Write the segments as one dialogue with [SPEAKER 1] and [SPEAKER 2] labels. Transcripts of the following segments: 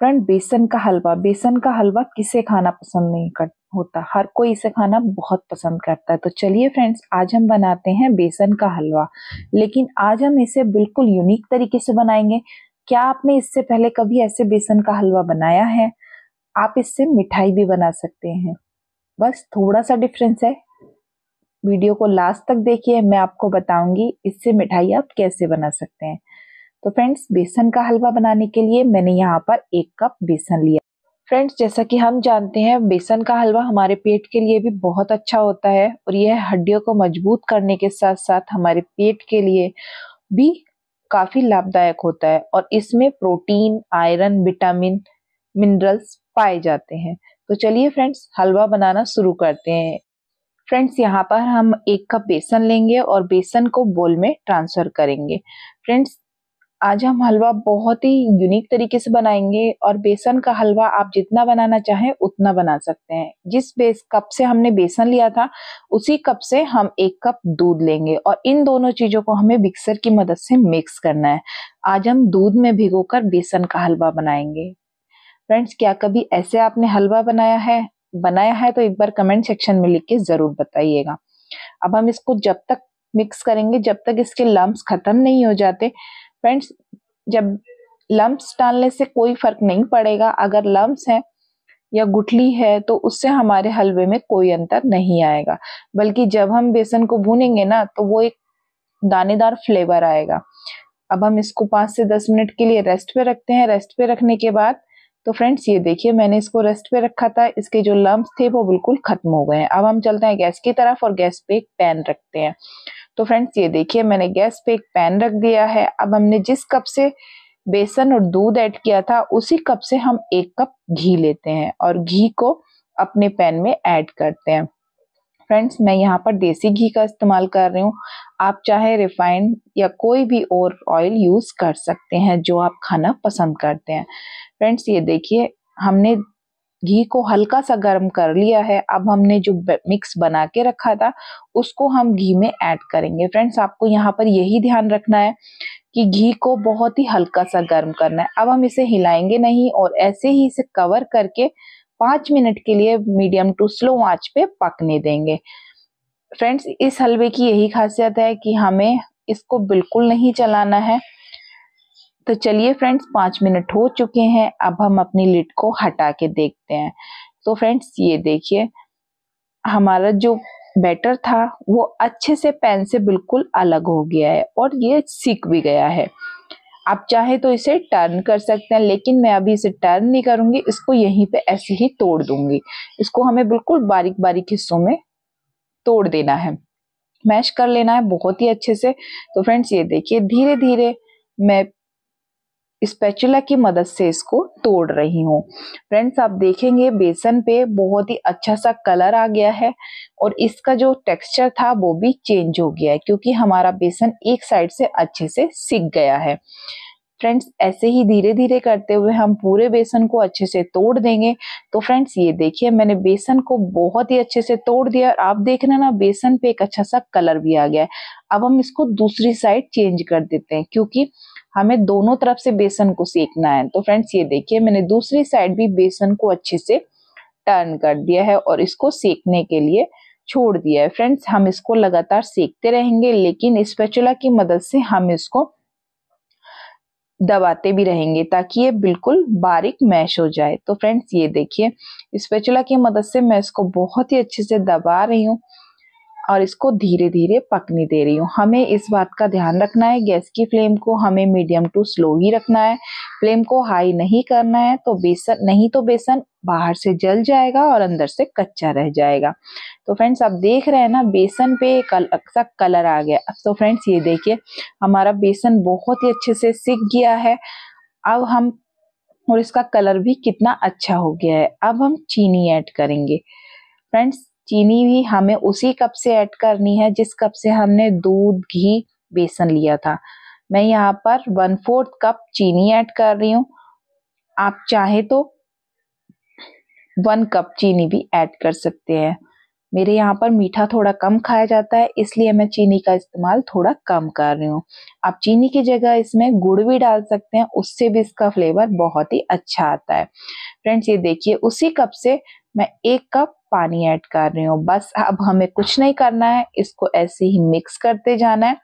[SPEAKER 1] Friend बेसन का हलवा। बेसन का हलवा किसे खाना पसंद नहीं कर, होता? हर कोई इसे खाना बहुत पसंद करता है। तो चलिए फ्रेंड्स आज हम बनाते हैं बेसन का हलवा। लेकिन आज हम इसे बिल्कुल यूनिक तरीके से बनाएँगे। क्या आपने इससे पहले कभी ऐसे बेसन का हलवा बनाया है? आप इससे मिठाई भी बना सकते हैं। बस थोड़ा सा डिफरेंस है। वीडियो को लास्ट तक देखिए, मैं आपको बताऊँगी इससे मिठाई आप कैसे बना सकते हैं। तो फ्रेंड्स बेसन का हलवा बनाने के लिए मैंने यहाँ पर एक कप बेसन लिया। फ्रेंड्स जैसा कि हम जानते हैं, बेसन का हलवा हमारे पेट के लिए भी बहुत अच्छा होता है और यह हड्डियों को मज़बूत करने के साथ साथ हमारे पेट के लिए भी काफ़ी लाभदायक होता है और इसमें प्रोटीन, आयरन, विटामिन, मिनरल्स पाए जाते हैं। तो चलिए फ्रेंड्स हलवा बनाना शुरू करते हैं। फ्रेंड्स यहाँ पर हम एक कप बेसन लेंगे और बेसन को बोल में ट्रांसफ़र करेंगे। फ्रेंड्स आज हम हलवा बहुत ही यूनिक तरीके से बनाएँगे और बेसन का हलवा आप जितना बनाना चाहें उतना बना सकते हैं। जिस बेस, कप से हमने बेसन लिया था, उसी कप से हम एक कप दूध लेंगे और इन दोनों चीज़ों को हमें मिक्सर की मदद से मिक्स करना है। आज हम दूध में भिगोकर बेसन का हलवा बनाएँगे। फ्रेंड्स, क्या कभी ऐसे आपने हलवा बनाया है? बनाया है तो एक बार कमेंट सेक्शन में लिख के ज़रूर बताइएगा। अब हम इसको जब तक मिक्स करेंगे, जब तक इसके लम्ब खत्म नहीं हो जाते फ्रेंड्स जब लम्ब्स डालने से कोई फ़र्क नहीं पड़ेगा। अगर लम्ब्स है या गुठली है तो उससे हमारे हलवे में कोई अंतर नहीं आएगा। बल्कि जब हम बेसन को भूनेंगे ना तो वो एक दानेदार फ्लेवर आएगा। अब हम इसको पाँच से दस मिनट के लिए रेस्ट पे रखते हैं। रेस्ट पे रखने के बाद तो फ्रेंड्स ये देखिए, मैंने इसको रेस्ट पे रखा था। इसके जो लम्ब थे, वो बिल्कुल खत्म हो गए हैं। अब हम चलते हैं गैस की तरफ़ और गैस पे एक पैन रखते हैं। तो फ्रेंड्स ये देखिए, मैंने गैस पे एक पैन रख दिया है। अब हमने जिस कप से बेसन और दूध ऐड किया था, उसी कप से हम एक कप घी लेते हैं और घी को अपने पैन में ऐड करते हैं। फ्रेंड्स मैं यहाँ पर देसी घी का इस्तेमाल कर रही हूँ। आप चाहे रिफाइंड या कोई भी और ऑयल यूज़ कर सकते हैं, जो आप खाना पसंद करते हैं। फ्रेंड्स ये देखिए, हमने घी को हल्का सा गर्म कर लिया है। अब हमने जो मिक्स बना के रखा था, उसको हम घी में ऐड करेंगे। फ्रेंड्स आपको यहाँ पर यही ध्यान रखना है कि घी को बहुत ही हल्का सा गर्म करना है। अब हम इसे हिलाएँगे नहीं और ऐसे ही इसे कवर करके पाँच मिनट के लिए मीडियम टू स्लो आँच पे पकने देंगे। फ्रेंड्स इस हलवे की यही खासियत है कि हमें इसको बिल्कुल नहीं चलाना है। तो चलिए फ्रेंड्स पाँच मिनट हो चुके हैं। अब हम अपनी लिड को हटा के देखते हैं। तो फ्रेंड्स ये देखिए, हमारा जो बैटर था, वो अच्छे से पैन से बिल्कुल अलग हो गया है और ये सीख भी गया है। आप चाहे तो इसे टर्न कर सकते हैं, लेकिन मैं अभी इसे टर्न नहीं करूँगी, इसको यहीं पे ऐसे ही तोड़ दूँगी। इसको हमें बिल्कुल बारीक बारीक हिस्सों में तोड़ देना है। मैश कर लेना है बहुत ही अच्छे से। तो फ्रेंड्स ये देखिए धीरे धीरे मैं स्पैचुला की मदद से इसको तोड़ रही हूँ। फ्रेंड्स आप देखेंगे, बेसन पे बहुत ही अच्छा सा कलर आ गया है और इसका जो टेक्सचर था, वो भी चेंज हो गया है, क्योंकि हमारा बेसन एक साइड से अच्छे से सिक गया है। फ्रेंड्स ऐसे ही धीरे धीरे करते हुए हम पूरे बेसन को अच्छे से तोड़ देंगे। तो फ्रेंड्स ये देखिए, मैंने बेसन को बहुत ही अच्छे से तोड़ दिया और आप देख रहे ना, बेसन पे एक अच्छा सा कलर भी आ गया है। अब हम इसको दूसरी साइड चेंज कर देते हैं, क्योंकि हमें दोनों तरफ़ से बेसन को सेकना है। तो फ्रेंड्स ये देखिए, मैंने दूसरी साइड भी बेसन को अच्छे से टर्न कर दिया है और इसको सेकने के लिए छोड़ दिया है। फ्रेंड्स हम इसको लगातार सेकते रहेंगे, लेकिन स्पेचुला की मदद से हम इसको दबाते भी रहेंगे ताकि ये बिल्कुल बारीक मैश हो जाए। तो फ्रेंड्स, ये देखिए, स्पेचुला की मदद से मैं इसको बहुत ही अच्छे से दबा रही हूँ। और इसको धीरे धीरे पकने दे रही हूँ। हमें इस बात का ध्यान रखना है, गैस की फ्लेम को हमें मीडियम टू स्लो ही रखना है। फ्लेम को हाई नहीं करना है तो बेसन, नहीं तो बेसन बाहर से जल जाएगा और अंदर से कच्चा रह जाएगा। तो फ्रेंड्स, आप देख रहे हैं ना, बेसन पे एक अलग सा कलर आ गया। अब तो फ्रेंड्स, ये देखिए, हमारा बेसन बहुत ही अच्छे से सीख गया है। अब हम, और इसका कलर भी कितना अच्छा हो गया है। अब हम चीनी ऐड करेंगे। फ्रेंड्स चीनी भी हमें उसी कप से ऐड करनी है, जिस कप से हमने दूध, घी, बेसन लिया था। मैं यहाँ पर वन फोर्थ कप चीनी ऐड कर रही हूँ। आप चाहे तो वन कप चीनी भी ऐड कर सकते हैं। मेरे यहाँ पर मीठा थोड़ा कम खाया जाता है, इसलिए मैं चीनी का इस्तेमाल थोड़ा कम कर रही हूँ। आप चीनी की जगह इसमें गुड़ भी डाल सकते हैं, उससे भी इसका फ्लेवर बहुत ही अच्छा आता है। फ्रेंड्स, ये देखिए, उसी कप से मैं एक कप पानी ऐड कर रही हूँ। बस अब हमें कुछ नहीं करना है, इसको ऐसे ही मिक्स करते जाना है।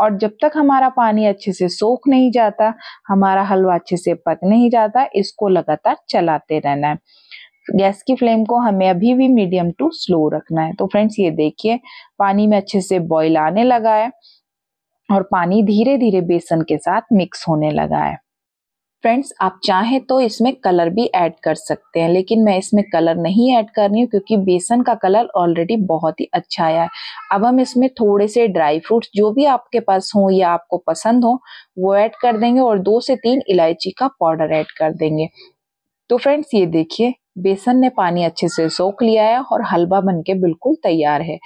[SPEAKER 1] और जब तक हमारा पानी अच्छे से सोख नहीं जाता, हमारा हलवा अच्छे से पक नहीं जाता, इसको लगातार चलाते रहना है। गैस की फ्लेम को हमें अभी भी मीडियम टू स्लो रखना है। तो फ्रेंड्स ये देखिए, पानी में अच्छे से बॉईल आने लगा है और पानी धीरे धीरे बेसन के साथ मिक्स होने लगा है। फ्रेंड्स आप चाहें तो इसमें कलर भी ऐड कर सकते हैं, लेकिन मैं इसमें कलर नहीं ऐड कर रही हूँ क्योंकि बेसन का कलर ऑलरेडी बहुत ही अच्छा आया है। अब हम इसमें थोड़े से ड्राई फ्रूट्स जो भी आपके पास हो या आपको पसंद हो, वो ऐड कर देंगे और दो से तीन इलायची का पाउडर ऐड कर देंगे। तो फ्रेंड्स ये देखिए, बेसन ने पानी अच्छे से सोख लिया है और हलवा बनके बिल्कुल तैयार है।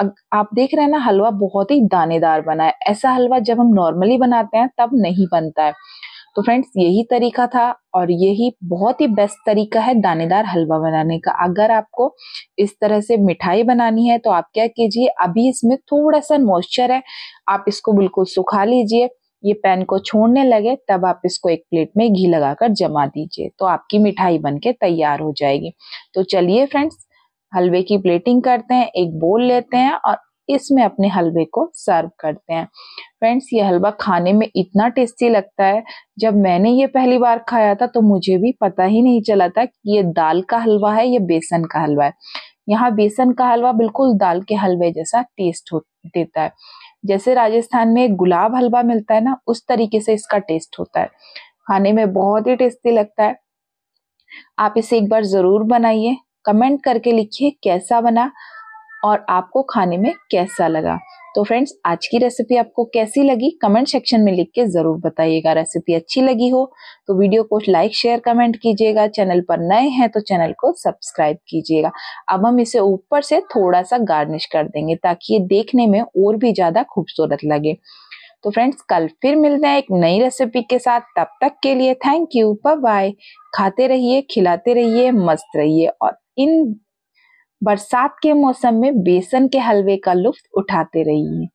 [SPEAKER 1] अब आप देख रहे हैं ना, हलवा बहुत ही दानेदार बना है। ऐसा हलवा जब हम नॉर्मली बनाते हैं, तब नहीं बनता है। तो फ्रेंड्स यही तरीका था और यही बहुत ही बेस्ट तरीका है दानेदार हलवा बनाने का। अगर आपको इस तरह से मिठाई बनानी है तो आप क्या कीजिए, अभी इसमें थोड़ा सा मॉइस्चर है, आप इसको बिल्कुल सुखा लीजिए। ये पैन को छोड़ने लगे, तब आप इसको एक प्लेट में घी लगाकर जमा दीजिए तो आपकी मिठाई बनके तैयार हो जाएगी। तो चलिए फ्रेंड्स हलवे की प्लेटिंग करते हैं, एक बोल लेते हैं और इसमें अपने हलवे को सर्व करते हैं। फ्रेंड्स ये हलवा खाने में इतना टेस्टी लगता है। जब मैंने ये पहली बार खाया था तो मुझे भी पता ही नहीं चला था कि ये दाल का हलवा है, या बेसन का हलवा है। यहाँ बेसन का हलवा बिल्कुल दाल के हलवे जैसा टेस्ट हो, देता है। जैसे राजस्थान में गुलाब हलवा मिलता है ना, उस तरीके से इसका टेस्ट होता है। खाने में बहुत ही टेस्टी लगता है। आप इसे एक बार ज़रूर बनाइए। कमेंट करके लिखिए कैसा बना। और आपको खाने में कैसा लगा। तो फ्रेंड्स आज की रेसिपी आपको कैसी लगी? कमेंट सेक्शन में लिख के ज़रूर बताइएगा। रेसिपी अच्छी लगी हो तो वीडियो को लाइक शेयर कमेंट कीजिएगा। चैनल पर नए हैं तो चैनल को सब्सक्राइब कीजिएगा। अब हम इसे ऊपर से थोड़ा सा गार्निश कर देंगे ताकि ये देखने में और भी ज़्यादा खूबसूरत लगे। तो फ्रेंड्स कल फिर मिलते हैं एक नई रेसिपी के साथ। तब तक के लिए थैंक यू बाय खाते रहिए, खिलाते रहिए, मस्त रहिए और इन बरसात के मौसम में बेसन के हलवे का लुफ्त उठाते रहिए।